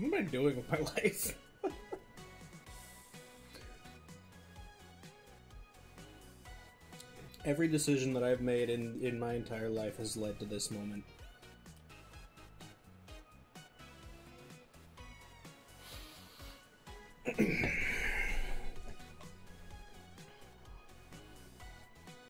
What am I doing with my life? Every decision that I've made in, in my entire life has led to this moment.